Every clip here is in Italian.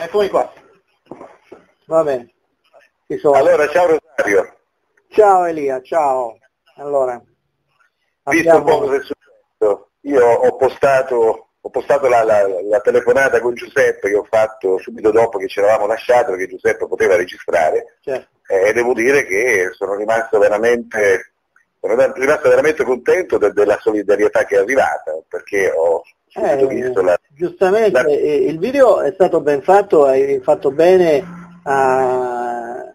Eccomi qua. Va bene. Allora, ciao Rosario. Ciao Elia, ciao. Allora, visto un po' cosa è successo, io ho postato, ho postato la, la, la, telefonata con Giuseppe che ho fatto subito dopo che ci eravamo lasciati perché Giuseppe poteva registrare certo. e devo dire che sono rimasto veramente, sono rimasto veramente contento de, della solidarietà che è arrivata perché ho eh, la... Giustamente, la... il video è stato ben fatto, hai fatto bene a,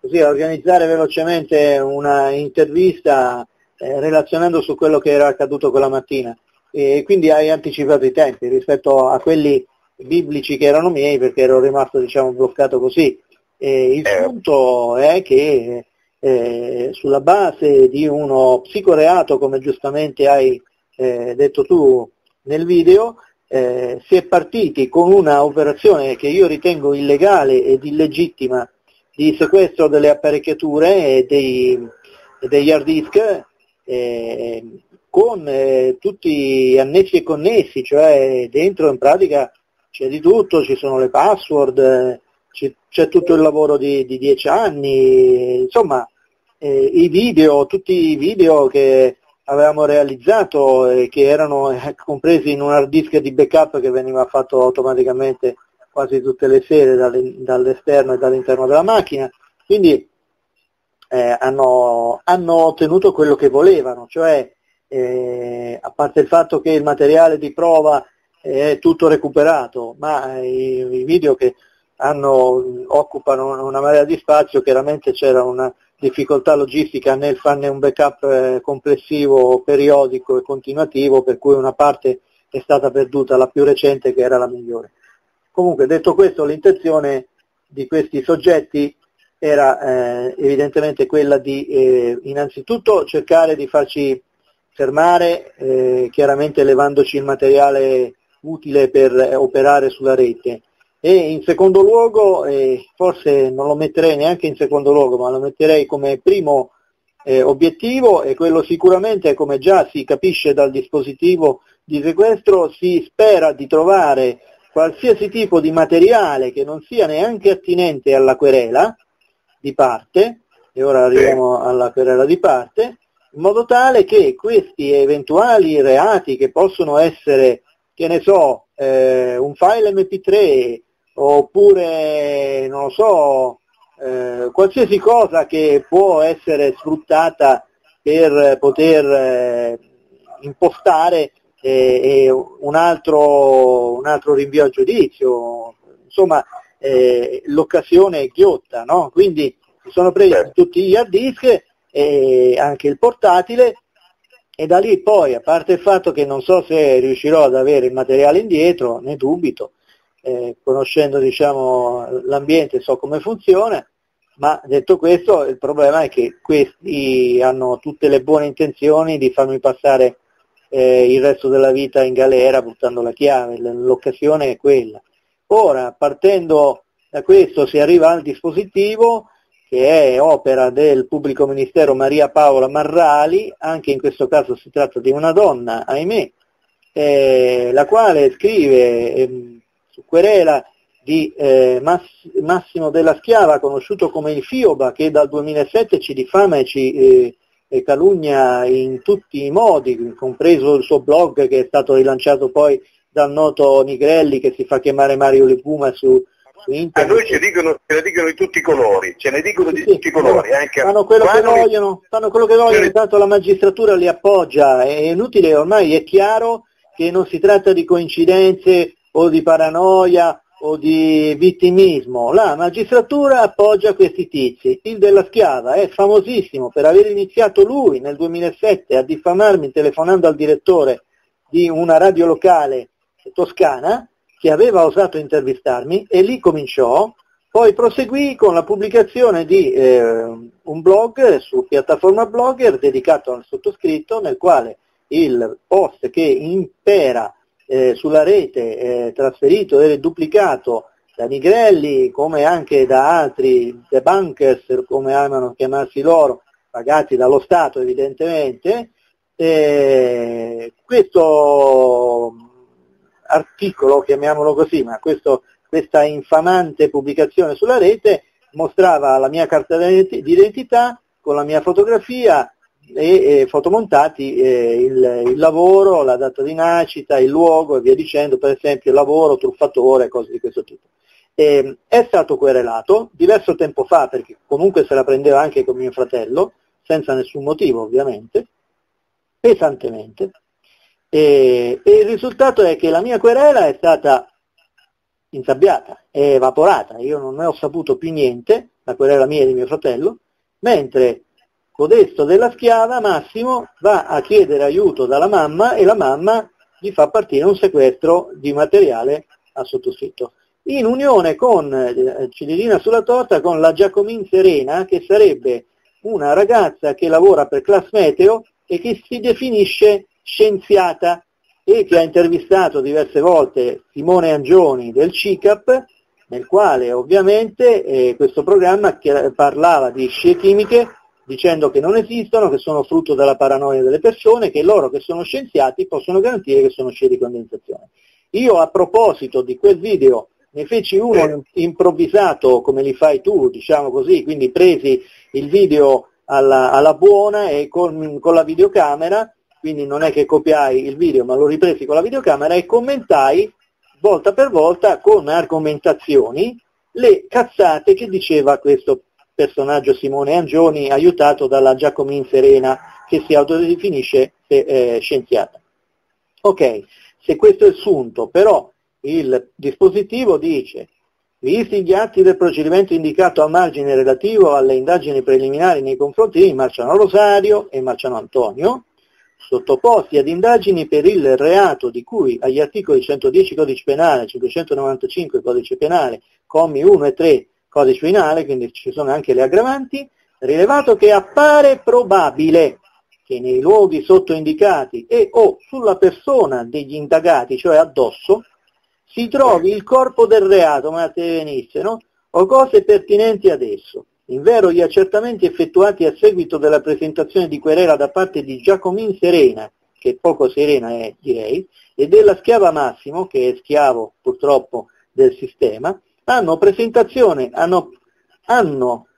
così, a organizzare velocemente una intervista eh, relazionando su quello che era accaduto quella mattina e quindi hai anticipato i tempi rispetto a quelli biblici che erano miei perché ero rimasto diciamo bloccato così. E il eh. punto è che eh, sulla base di uno psicoreato, come giustamente hai eh, detto tu nel video, eh, si è partiti con una operazione che io ritengo illegale ed illegittima di sequestro delle apparecchiature e dei, degli hard disk eh, con eh, tutti annessi e connessi, cioè dentro in pratica c'è di tutto, ci sono le password, c'è, c'è tutto il lavoro di, di dieci anni, insomma eh, i video, tutti i video che avevamo realizzato e che erano eh, compresi in un hard disk di backup che veniva fatto automaticamente quasi tutte le sere dall'esterno e dall'interno della macchina, quindi eh, hanno, hanno, ottenuto quello che volevano, cioè eh, a parte il fatto che il materiale di prova è tutto recuperato, ma i, i video che hanno, occupano una marea di spazio, chiaramente c'era una difficoltà logistica nel farne un backup eh, complessivo, periodico e continuativo, per cui una parte è stata perduta, la più recente che era la migliore. Comunque detto questo l'intenzione di questi soggetti era eh, evidentemente quella di eh, innanzitutto cercare di farci fermare, eh, chiaramente levandoci il materiale utile per operare sulla rete. E in secondo luogo, eh, forse non lo metterei neanche in secondo luogo, ma lo metterei come primo eh, obiettivo e quello sicuramente, come già si capisce dal dispositivo di sequestro, si spera di trovare qualsiasi tipo di materiale che non sia neanche attinente alla querela, di parte, e ora arriviamo alla querela di parte, in modo tale che questi eventuali reati che possono essere, che ne so, eh, un file MP3 oppure, non lo so, eh, qualsiasi cosa che può essere sfruttata per poter eh, impostare eh, un, altro, un altro rinvio a giudizio, insomma eh, l'occasione è ghiotta, no? quindi sono presi certo. tutti gli hard disk e anche il portatile e da lì poi, a parte il fatto che non so se riuscirò ad avere il materiale indietro, ne dubito, eh, conoscendo diciamo, l'ambiente so come funziona, ma detto questo il problema è che questi hanno tutte le buone intenzioni di farmi passare eh, il resto della vita in galera buttando la chiave, l'occasione è quella. Ora, partendo da questo si arriva al dispositivo che è opera del pubblico ministero Maria Paola Marrali, anche in questo caso si tratta di una donna, ahimè, eh, la quale scrive eh, su querela di eh, Mass- Massimo della Schiava, conosciuto come il Fioba, che dal 2007 ci diffama e ci eh, calunnia in tutti i modi, compreso il suo blog che è stato rilanciato poi dal noto Nigrelli che si fa chiamare Mario Leguma su, su internet. A noi ce, dicono, ce ne dicono di tutti i colori, ce ne dicono di sì, tutti i colori. Anche fanno quello che vogliono, fanno quello che vogliono, intanto la magistratura li appoggia, è inutile, ormai è chiaro che non si tratta di coincidenze o di paranoia o di vittimismo. La magistratura appoggia questi tizi. Il della schiava è famosissimo per aver iniziato lui nel 2007 a diffamarmi telefonando al direttore di una radio locale toscana che aveva osato intervistarmi e lì cominciò, poi proseguì con la pubblicazione di eh, un blog su piattaforma blogger dedicato al sottoscritto nel quale il post che impera eh, sulla rete eh, trasferito e duplicato da Nigrelli come anche da altri debunkers come amano chiamarsi loro, pagati dallo Stato evidentemente, eh, questo articolo, chiamiamolo così, ma questo, questa infamante pubblicazione sulla rete mostrava la mia carta d'identità con la mia fotografia e, e fotomontati eh, il, il, lavoro, la data di nascita, il luogo e via dicendo, per esempio il lavoro, truffatore, cose di questo tipo. E, è stato querelato diverso tempo fa, perché comunque se la prendeva anche con mio fratello, senza nessun motivo ovviamente, pesantemente, e, e il risultato è che la mia querela è stata insabbiata, è evaporata, io non ne ho saputo più niente, la querela mia e di mio fratello, mentre codesto della schiava, Massimo, va a chiedere aiuto dalla mamma e la mamma gli fa partire un sequestro di materiale a sottoscritto. In unione con, eh, ciliegina sulla torta, con la Giacomin Serena, che sarebbe una ragazza che lavora per Class Meteo e che si definisce scienziata e che ha intervistato diverse volte Simone Angioni del CICAP, nel quale ovviamente eh, questo programma parlava di scie chimiche dicendo che non esistono, che sono frutto della paranoia delle persone, che loro che sono scienziati possono garantire che sono scie di condensazione. Io a proposito di quel video ne feci uno improvvisato come li fai tu, diciamo così, quindi presi il video alla, alla buona e con, con, la videocamera, quindi non è che copiai il video ma lo ripresi con la videocamera e commentai volta per volta con argomentazioni le cazzate che diceva questo personaggio Simone Angioni, aiutato dalla Giacomin Serena, che si autodefinisce eh, scienziata. Ok, se questo è il sunto, però il dispositivo dice, visti gli atti del procedimento indicato a margine relativo alle indagini preliminari nei confronti di Marciano Rosario e Marciano Antonio, sottoposti ad indagini per il reato di cui agli articoli 110 codice penale, 595 codice penale, commi 1 e 3 codice penale, quindi ci sono anche le aggravanti, rilevato che appare probabile che nei luoghi sottoindicati e o sulla persona degli indagati, cioè addosso, si trovi il corpo del reato, ma te venisse, no? o cose pertinenti ad esso. Invero gli accertamenti effettuati a seguito della presentazione di querela da parte di Giacomin Serena, che poco serena è direi, e della schiava Massimo, che è schiavo purtroppo del sistema, hanno presentazione, hanno, hanno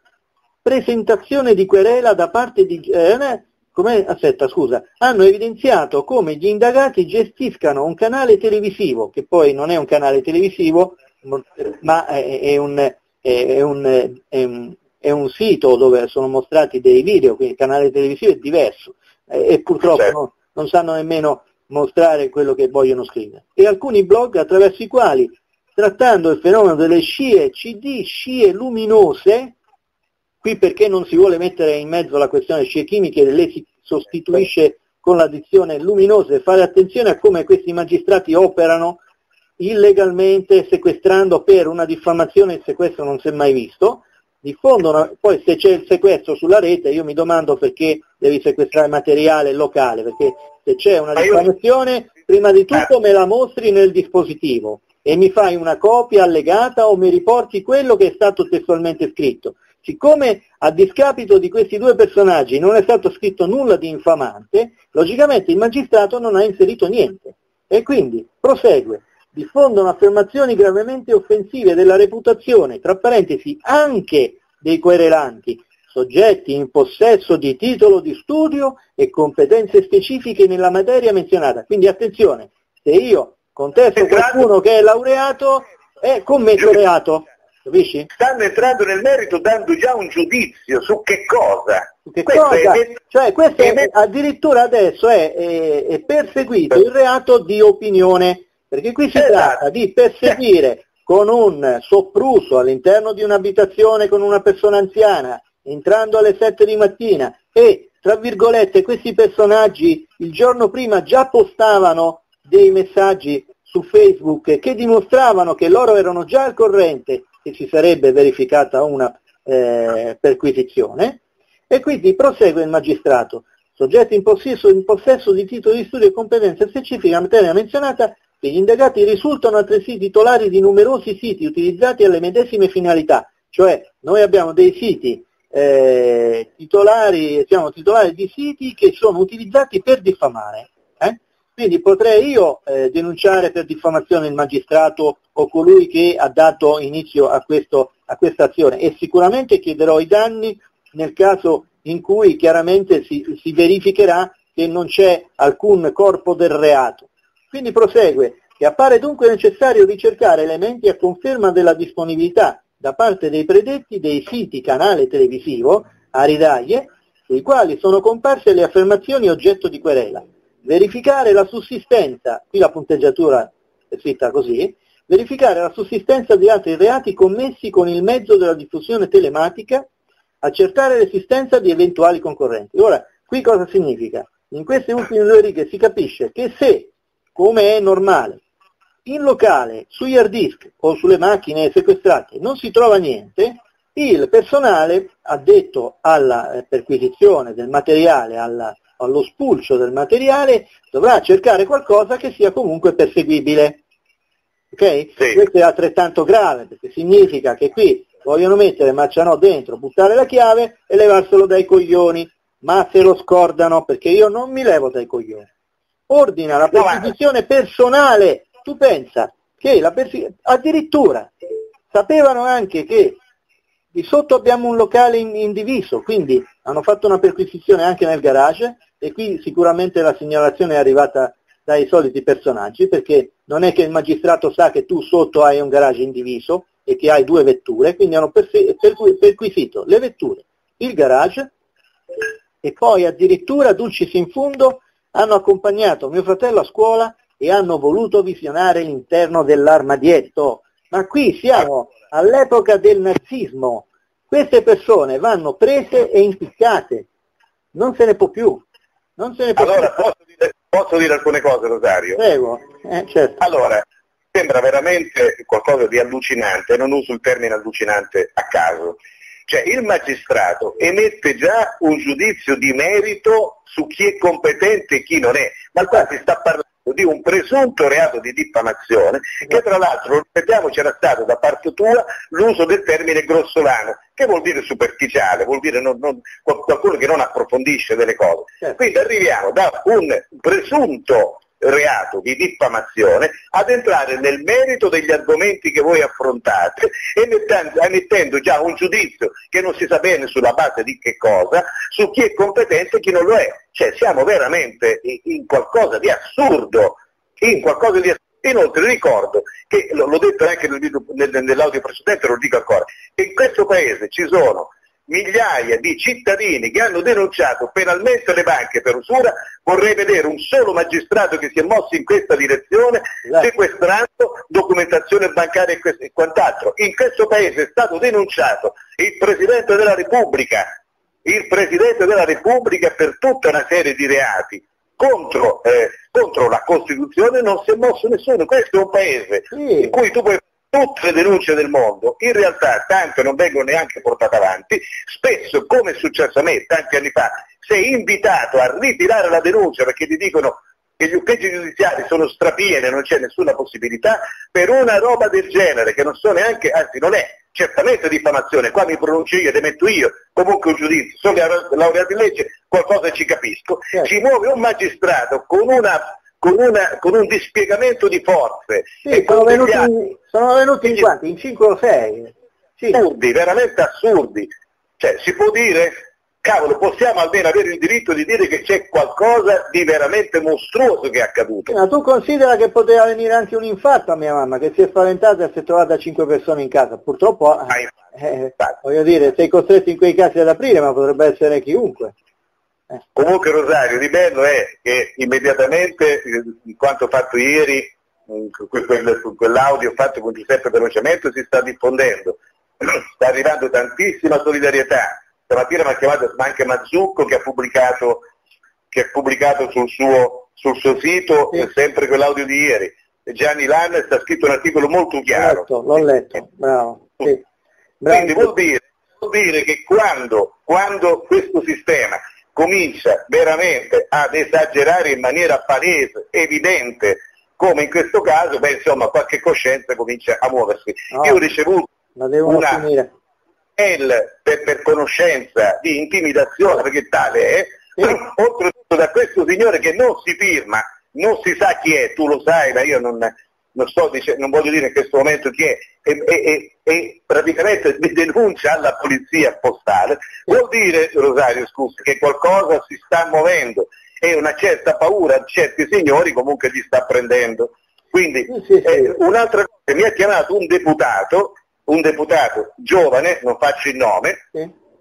presentazione di querela da parte di... Eh, come, aspetta, scusa, hanno evidenziato come gli indagati gestiscano un canale televisivo, che poi non è un canale televisivo, ma è, è, un, è, un, un, è un, sito dove sono mostrati dei video, quindi il canale televisivo è diverso e purtroppo certo. non, non sanno nemmeno mostrare quello che vogliono scrivere. E alcuni blog attraverso i quali trattando il fenomeno delle scie CD, scie luminose, qui perché non si vuole mettere in mezzo la questione scie chimiche, lei si sostituisce con l'addizione luminose, fare attenzione a come questi magistrati operano illegalmente sequestrando per una diffamazione, il sequestro non si è mai visto, diffondono, poi se c'è il sequestro sulla rete io mi domando perché devi sequestrare materiale locale, perché se c'è una diffamazione prima di tutto me la mostri nel dispositivo, e mi fai una copia allegata o mi riporti quello che è stato testualmente scritto. Siccome a discapito di questi due personaggi non è stato scritto nulla di infamante, logicamente il magistrato non ha inserito niente. E quindi prosegue. Diffondono affermazioni gravemente offensive della reputazione, tra parentesi, anche dei querelanti, soggetti in possesso di titolo di studio e competenze specifiche nella materia menzionata. Quindi attenzione, se io contesto qualcuno che è laureato e commette reato. Capisci? Stanno entrando nel merito dando già un giudizio su che cosa. Su che cosa? È... Cioè questo è, addirittura adesso è, perseguito il reato di opinione, perché qui si esatto. tratta di perseguire con un sopruso all'interno di un'abitazione con una persona anziana, entrando alle 7 di mattina e, tra virgolette, questi personaggi il giorno prima già postavano dei messaggi su Facebook che dimostravano che loro erano già al corrente che si sarebbe verificata una eh, perquisizione e quindi prosegue il magistrato. Soggetti in possesso, in possesso di titoli di studio e competenze specifiche a materia menzionata, gli indagati risultano altresì titolari di numerosi siti utilizzati alle medesime finalità, cioè noi abbiamo dei siti eh, titolari, siamo titolari di siti che sono utilizzati per diffamare. Quindi potrei io eh, denunciare per diffamazione il magistrato o colui che ha dato inizio a, questo, a questa azione e sicuramente chiederò i danni nel caso in cui chiaramente si, si verificherà che non c'è alcun corpo del reato. Quindi prosegue che appare dunque necessario ricercare elementi a conferma della disponibilità da parte dei predetti dei siti canale televisivo a sui quali sono comparse le affermazioni oggetto di querela, verificare la sussistenza, qui la punteggiatura è scritta così, verificare la sussistenza di altri reati commessi con il mezzo della diffusione telematica, accertare l'esistenza di eventuali concorrenti. Ora, qui cosa significa? In queste ultime due righe si capisce che se, come è normale, in locale, sugli hard disk o sulle macchine sequestrate non si trova niente, il personale addetto alla eh, perquisizione del materiale, alla, allo spulcio del materiale, dovrà cercare qualcosa che sia comunque perseguibile. Okay? Sì. Questo è altrettanto grave, perché significa che qui vogliono mettere Marcianò dentro, buttare la chiave e levarselo dai coglioni, ma se lo scordano, perché io non mi levo dai coglioni. Ordina la perquisizione personale, tu pensa che la persi- addirittura sapevano anche che di sotto abbiamo un locale indiviso, quindi hanno fatto una perquisizione anche nel garage e qui sicuramente la segnalazione è arrivata dai soliti personaggi perché non è che il magistrato sa che tu sotto hai un garage indiviso e che hai due vetture, quindi hanno perquisito le vetture, il garage e poi addirittura dulcis in fundo hanno accompagnato mio fratello a scuola e hanno voluto visionare l'interno dell'armadietto. Ma qui siamo all'epoca del nazismo, queste persone vanno prese e impiccate, non se ne può più. Non se ne può allora. Posso, dire, posso dire alcune cose, Rosario? Prego, eh, certo. Allora, sembra veramente qualcosa di allucinante, non uso il termine allucinante a caso. Cioè il magistrato emette già un giudizio di merito su chi è competente e chi non è, ma qua si sta parlando di un presunto reato di diffamazione che tra l'altro, ripetiamo, c'era stato da parte tua l'uso del termine grossolano, che vuol dire superficiale, vuol dire non, non, qualcuno che non approfondisce delle cose. Certo. Quindi arriviamo da un presunto reato di diffamazione ad entrare nel merito degli argomenti che voi affrontate emettendo già un giudizio che non si sa bene sulla base di che cosa, su chi è competente e chi non lo è. Cioè siamo veramente in qualcosa di assurdo, in qualcosa di assurdo. Inoltre ricordo, che l'ho detto anche nell'audio precedente, lo dico ancora, che in questo paese ci sono migliaia di cittadini che hanno denunciato penalmente le banche per usura, vorrei vedere un solo magistrato che si è mosso in questa direzione, sequestrando documentazione bancaria e quant'altro. In questo paese è stato denunciato il Presidente della Repubblica, il Presidente della Repubblica per tutta una serie di reati. Contro, eh, contro la Costituzione non si è mosso nessuno, questo è un paese sì. in cui tu puoi tutte le denunce del mondo in realtà tante non vengono neanche portate avanti, spesso come è successo a me tanti anni fa, sei invitato a ritirare la denuncia perché ti dicono che gli uffici giudiziari sono strapiene, non c'è nessuna possibilità, per una roba del genere che non so neanche, anzi non è certamente diffamazione, qua mi pronuncio io ed emetto io comunque un giudizio, sono laureato in legge, qualcosa ci capisco, certo. ci muove un magistrato con una con, una, con, un dispiegamento di forze. Sì, sono, venuti, in, sono, venuti, in quanti? In 5 o 6? Sì. Assurdi, veramente assurdi. Cioè, si può dire, cavolo, possiamo almeno avere il diritto di dire che c'è qualcosa di veramente mostruoso che è accaduto. Ma tu considera che poteva venire anche un infarto a mia mamma, che si è spaventata e si è trovata 5 persone in casa. Purtroppo, ah, eh, voglio dire, sei costretto in quei casi ad aprire, ma potrebbe essere chiunque. Eh. Comunque Rosario, di bello è che immediatamente, in quanto fatto ieri, quell'audio fatto con Giuseppe Velocemente si sta diffondendo, sta arrivando tantissima solidarietà. Stamattina mi ha chiamato anche Mazzucco che ha pubblicato, che ha pubblicato sul, suo, sul suo sito sì. sempre quell'audio di ieri. Gianni Lannes sta scritto un articolo molto chiaro. L'ho letto, l'ho letto. bravo. Sì. Quindi vuol dire, vuol dire, che quando, quando questo sistema comincia veramente ad esagerare in maniera palese, evidente, come in questo caso, beh insomma qualche coscienza comincia a muoversi. No, Io ho ricevuto una mail per, per, conoscenza di intimidazione, perché tale è, sì. oltretutto da questo signore che non si firma, non si sa chi è, tu lo sai, ma io non, non, dice, non voglio dire in questo momento chi è, e, e, e, praticamente mi denuncia alla polizia postale, vuol dire, Rosario scusi, che qualcosa si sta muovendo e una certa paura di certi signori comunque gli sta prendendo. Quindi sì, sì, sì. Eh, un'altra cosa, mi ha chiamato un deputato, un deputato giovane, non faccio il nome,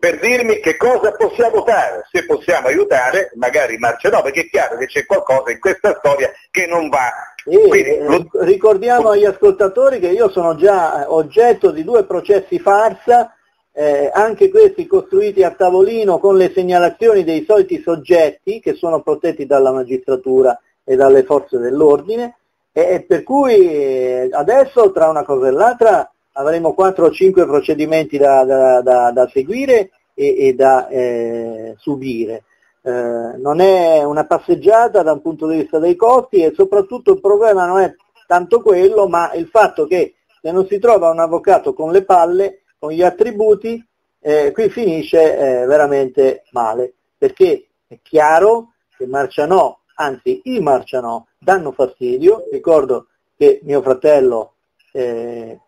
per dirmi che cosa possiamo fare, se possiamo aiutare, magari marcia no, perché è chiaro che c'è qualcosa in questa storia che non va. Quindi, lo... Ricordiamo agli ascoltatori che io sono già eh, oggetto di due processi farsa, eh, anche questi costruiti a tavolino con le segnalazioni dei soliti soggetti che sono protetti dalla magistratura e dalle forze dell'ordine, e, e per cui eh, adesso tra una cosa e l'altra avremo 4 o 5 procedimenti da, da, da, da seguire e, e da eh, subire. Eh, non è una passeggiata da un punto di vista dei costi e soprattutto il problema non è tanto quello, ma il fatto che se non si trova un avvocato con le palle, con gli attributi, eh, qui finisce eh, veramente male, perché è chiaro che Marcianò, anzi i Marcianò, danno fastidio, ricordo che mio fratello eh,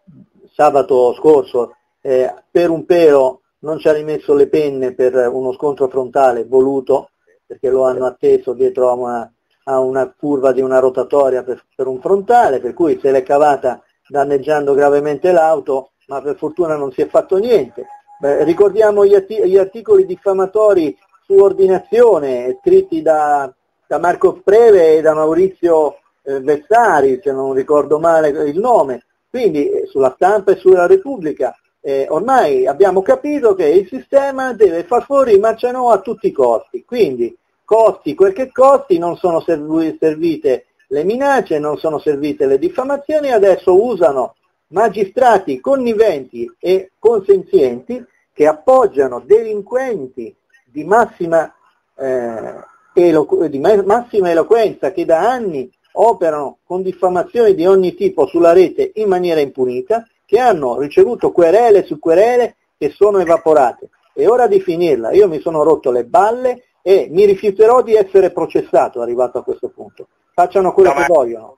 sabato scorso eh, per un pero non ci ha rimesso le penne per uno scontro frontale voluto, perché lo hanno atteso dietro a una, a una curva di una rotatoria per, per, un frontale, per cui se l'è cavata danneggiando gravemente l'auto, ma per fortuna non si è fatto niente. Beh, ricordiamo gli, atti- gli, articoli diffamatori su ordinazione scritti da, da Marco Preve e da Maurizio eh, Vessari, se non ricordo male il nome, quindi eh, sulla stampa e sulla Repubblica eh, ormai abbiamo capito che il sistema deve far fuori il Marciano a tutti i costi, quindi costi quel che costi, non sono servite le minacce, non sono servite le diffamazioni, adesso usano magistrati conniventi e consenzienti che appoggiano delinquenti di massima, eh, elo- di massima eloquenza che da anni operano con diffamazioni di ogni tipo sulla rete in maniera impunita, che hanno ricevuto querele su querele che sono evaporate. È ora di finirla, io mi sono rotto le balle e mi rifiuterò di essere processato arrivato a questo punto. Facciano quello no, che vogliono.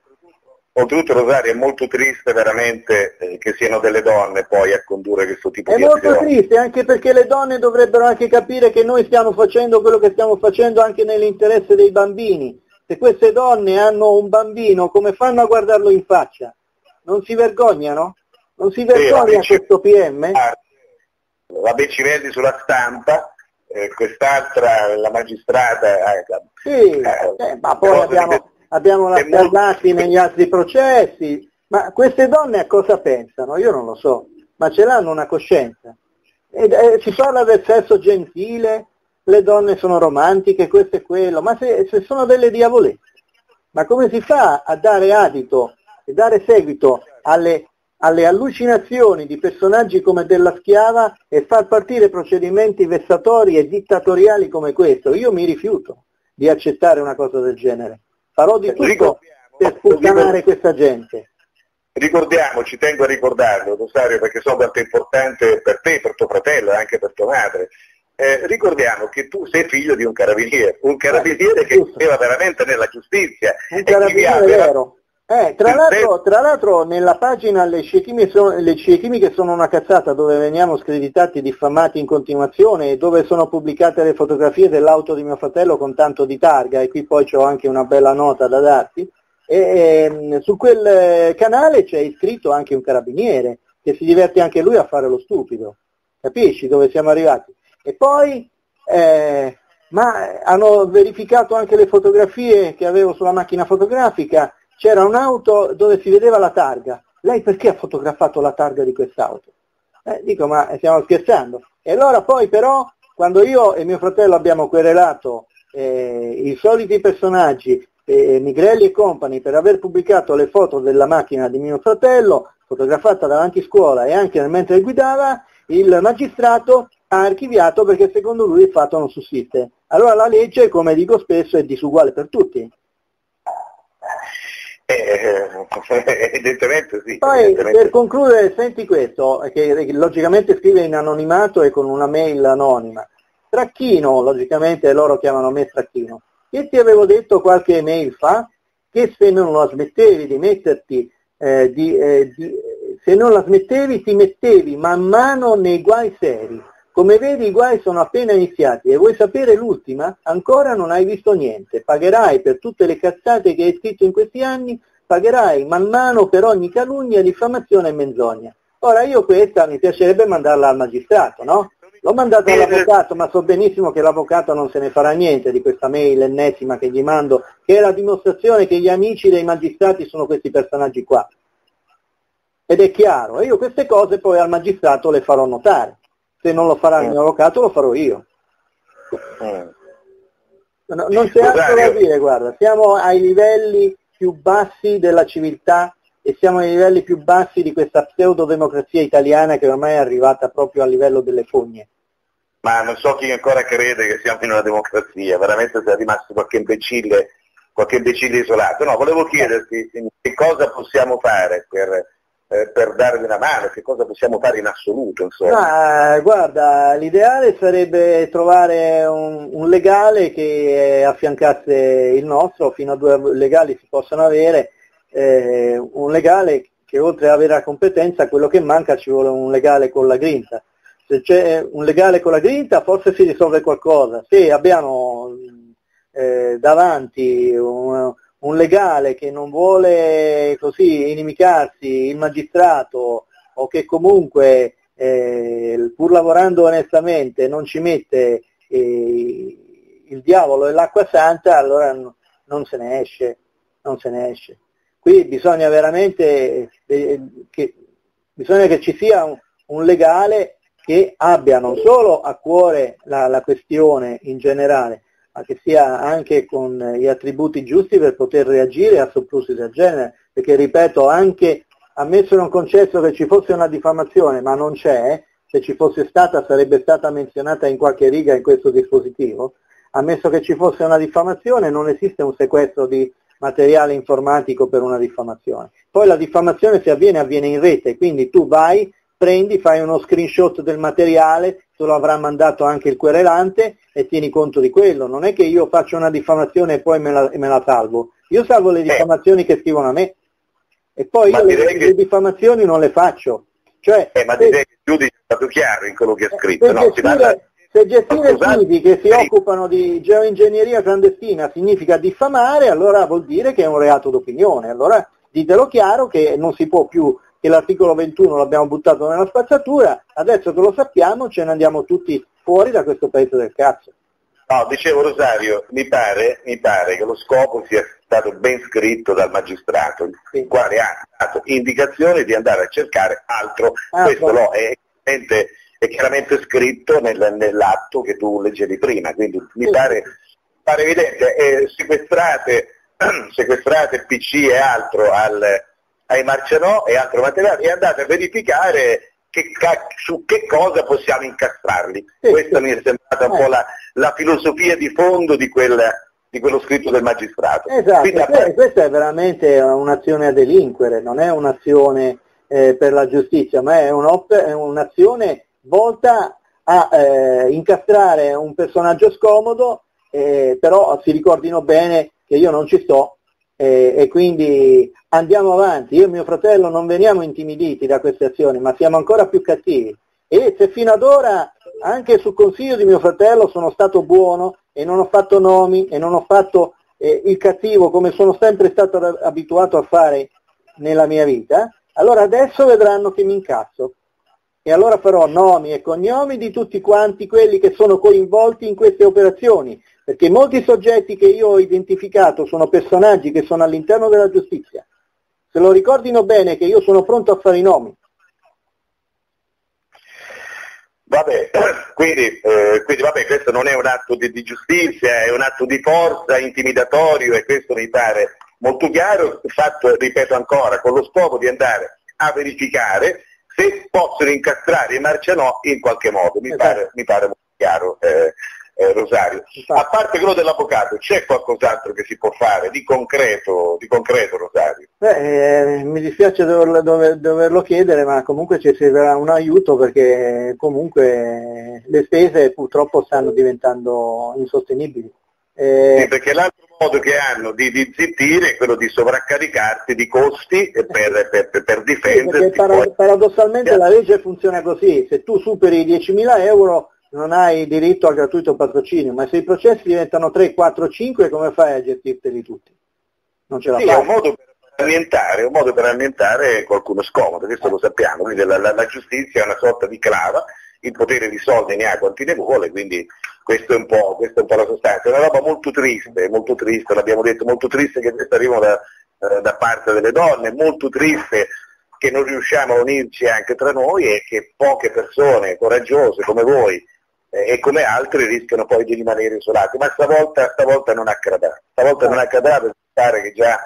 Oltretutto Rosario è molto triste veramente eh, che siano delle donne poi a condurre questo tipo è di azioni. È molto triste anche perché le donne dovrebbero anche capire che noi stiamo facendo quello che stiamo facendo anche nell'interesse dei bambini se queste donne hanno un bambino, come fanno a guardarlo in faccia? Non si vergognano? Non si vergogna sì, questo PM? La Beccivelli sulla stampa, eh, quest'altra, la magistrata... Eh, sì, eh, eh ma poi abbiamo, abbiamo la Scarlatti negli altri processi, ma queste donne a cosa pensano? Io non lo so, ma ce l'hanno una coscienza. E, eh, si parla del sesso gentile, le donne sono romantiche, questo e quello, ma se, se sono delle diavolette, ma come si fa a dare adito e dare seguito alle, alle allucinazioni di personaggi come della schiava e far partire procedimenti vessatori e dittatoriali come questo? Io mi rifiuto di accettare una cosa del genere. Farò di tutto per sputtanare questa gente. Ricordiamoci, tengo a ricordarlo, Rosario, perché so quanto è importante per te, per tuo fratello e anche per tua madre, eh, ricordiamo che tu sei figlio di un carabiniere, un carabiniere eh, che viveva veramente nella giustizia. Un carabiniere vero. Eh, tra, l'altro, tra, l'altro, nella pagina le scie, sono, le scie, chimiche sono una cazzata dove veniamo screditati, diffamati in continuazione e dove sono pubblicate le fotografie dell'auto di mio fratello con tanto di targa e qui poi ho anche una bella nota da darti. E, e, ehm, su quel canale c'è iscritto anche un carabiniere che si diverte anche lui a fare lo stupido. Capisci dove siamo arrivati? E poi, eh, ma hanno verificato anche le fotografie che avevo sulla macchina fotografica, c'era un'auto dove si vedeva la targa. Lei perché ha fotografato la targa di quest'auto? Eh, dico, ma stiamo scherzando. E allora poi però, quando io e mio fratello abbiamo querelato eh, i soliti personaggi, eh, Migrelli e compagni, per aver pubblicato le foto della macchina di mio fratello, fotografata davanti scuola e anche mentre guidava, il magistrato ha archiviato perché secondo lui il fatto non sussiste. Allora la legge, come dico spesso, è disuguale per tutti. Eh, evidentemente sì. Poi evidentemente. per concludere senti questo, che logicamente scrive in anonimato e con una mail anonima. Stracchino, logicamente loro chiamano me Stracchino. Che ti avevo detto qualche mail fa che se non la smettevi di metterti, eh, di, eh, di, se non la smettevi ti mettevi man mano nei guai seri. Come vedi i guai sono appena iniziati e vuoi sapere l'ultima? Ancora non hai visto niente. Pagherai per tutte le cazzate che hai scritto in questi anni, pagherai man mano per ogni calunnia, diffamazione e menzogna. Ora io questa mi piacerebbe mandarla al magistrato, no? L'ho mandato all'avvocato, ma so benissimo che l'avvocato non se ne farà niente di questa mail ennesima che gli mando, che è la dimostrazione che gli amici dei magistrati sono questi personaggi qua. Ed è chiaro, e io queste cose poi al magistrato le farò notare. Se non lo farà il mio avvocato lo farò io. No, non c'è altro da dire, guarda, siamo ai livelli più bassi della civiltà e siamo ai livelli più bassi di questa pseudodemocrazia italiana che ormai è arrivata proprio a livello delle fogne. Ma non so chi ancora crede che siamo in una democrazia, veramente sia rimasto qualche imbecille, qualche imbecille isolato. No, volevo chiederti che cosa possiamo fare per, eh, per darvi una mano, che cosa possiamo fare in assoluto. Insomma. Ma, guarda, l'ideale sarebbe trovare un, un legale che affiancasse il nostro, fino a due legali si possono avere, eh, un legale che oltre ad avere la competenza, quello che manca ci vuole un legale con la grinta. Se c'è un legale con la grinta forse si risolve qualcosa. Se abbiamo eh, davanti un, un, legale che non vuole così inimicarsi il magistrato o che comunque eh, pur lavorando onestamente non ci mette eh, il diavolo e l'acqua santa, allora non se ne esce, non se ne esce. Qui bisogna veramente eh, che, bisogna che ci sia un, un, legale che abbia non solo a cuore la, la questione in generale, che sia anche con gli attributi giusti per poter reagire a soprusi del genere, perché ripeto, anche ammesso non concesso che ci fosse una diffamazione, ma non c'è, se ci fosse stata sarebbe stata menzionata in qualche riga in questo dispositivo, ammesso che ci fosse una diffamazione non esiste un sequestro di materiale informatico per una diffamazione. Poi la diffamazione se avviene avviene in rete, quindi tu vai, prendi, fai uno screenshot del materiale, te lo avrà mandato anche il querelante e tieni conto di quello. Non è che io faccio una diffamazione e poi me la, me la salvo. Io salvo le eh. diffamazioni eh. che scrivono a me e poi ma io le, che... le, diffamazioni non le faccio. Cioè, eh, ma direi che il giudice è stato chiaro in quello che ha scritto. No? Gestire, se gestire siti che si occupano di geoingegneria clandestina significa diffamare, allora vuol dire che è un reato d'opinione. Allora ditelo chiaro che non si può più, che l'articolo 21 l'abbiamo buttato nella spazzatura, adesso che lo sappiamo ce ne andiamo tutti fuori da questo paese del cazzo. No, dicevo Rosario, mi pare, mi pare che lo scopo sia stato ben scritto dal magistrato, il quale ha dato indicazione di andare a cercare altro, ah, questo lo è è chiaramente scritto nel, nell'atto che tu leggevi prima, quindi mi pare, pare evidente, eh, sequestrate, sequestrate PC e altro al, ai Marcianò e altro materiale e andate a verificare che, su che cosa possiamo incastrarli. Sì, Questa sì. mi è sembrata un po' la, la filosofia di fondo di, quel, di, quello scritto del magistrato. Esatto, Quindi, a... questa è veramente un'azione a delinquere, non è un'azione eh, per la giustizia, ma è, è un'azione volta a eh, incastrare un personaggio scomodo, eh, però si ricordino bene che io non ci sto eh, e quindi andiamo avanti. Io e mio fratello non veniamo intimiditi da queste azioni, ma siamo ancora più cattivi. E se fino ad ora, anche sul consiglio di mio fratello, sono stato buono e non ho fatto nomi e non ho fatto eh, il cattivo come sono sempre stato abituato a fare nella mia vita, allora adesso vedranno che mi incazzo e allora farò nomi e cognomi di tutti quanti quelli che sono coinvolti in queste operazioni, perché molti soggetti che io ho identificato sono personaggi che sono all'interno della giustizia. Se lo ricordino bene che io sono pronto a fare i nomi. Vabbè, quindi, eh, quindi vabbè, questo non è un atto di, di, giustizia, è un atto di forza intimidatorio e questo mi pare molto chiaro, fatto, ripeto ancora, con lo scopo di andare a verificare se possono incastrare i Marcianò in qualche modo, mi, esatto. pare, mi pare, molto chiaro. Eh, eh, Rosario. A parte quello dell'avvocato, c'è qualcos'altro che si può fare di concreto, di concreto Rosario? Beh, eh, mi dispiace doverlo, dover, doverlo, chiedere, ma comunque ci servirà un aiuto perché comunque le spese purtroppo stanno diventando insostenibili. Eh, sì, perché l'altro modo che hanno di, di zittire è quello di sovraccaricarti di costi per, per, per, per difenderti. Sì, para- paradossalmente la legge funziona così, se tu superi i 10.000 euro non hai diritto al gratuito patrocinio, ma se i processi diventano 3, 4, 5 come fai a gestirteli tutti? Non ce la sì, fai. È un modo per annientare, un modo per annientare qualcuno scomodo, questo eh. lo sappiamo, quindi la, la, la giustizia è una sorta di clava, il potere di soldi ne ha quanti ne vuole, quindi questo è un po', è un po la sostanza. È una roba molto triste, molto triste, l'abbiamo detto, molto triste che queste arrivano da, eh, da parte delle donne, molto triste che non riusciamo a unirci anche tra noi e che poche persone coraggiose come voi e come altri rischiano poi di rimanere isolati. Ma stavolta, stavolta non accadrà, stavolta non accadrà per pensare che già,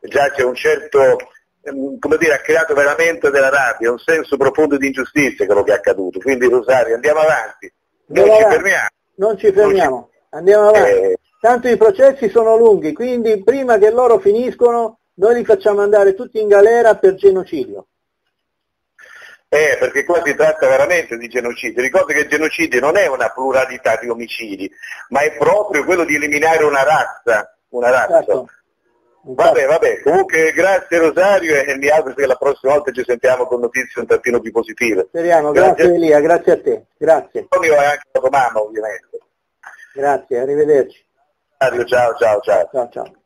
già c'è un certo ehm, come dire, ha creato veramente della rabbia, un senso profondo di ingiustizia quello che è accaduto. Quindi Rosario, andiamo avanti, non ci fermiamo. Non ci fermiamo, non ci... andiamo avanti. Eh... Tanto i processi sono lunghi, quindi prima che loro finiscono noi li facciamo andare tutti in galera per genocidio. Eh, perché qua si tratta veramente di genocidio. Ricordo che il genocidio non è una pluralità di omicidi, ma è proprio quello di eliminare una razza. Una razza. Certo. Vabbè, vabbè, comunque grazie Rosario e mi auguro che la prossima volta ci sentiamo con notizie un tantino più positive. Speriamo, grazie, grazie Elia, grazie a te, grazie. Io e anche la tua mamma ovviamente. Grazie, arrivederci. Rosario, ciao, ciao, ciao. Ciao, ciao.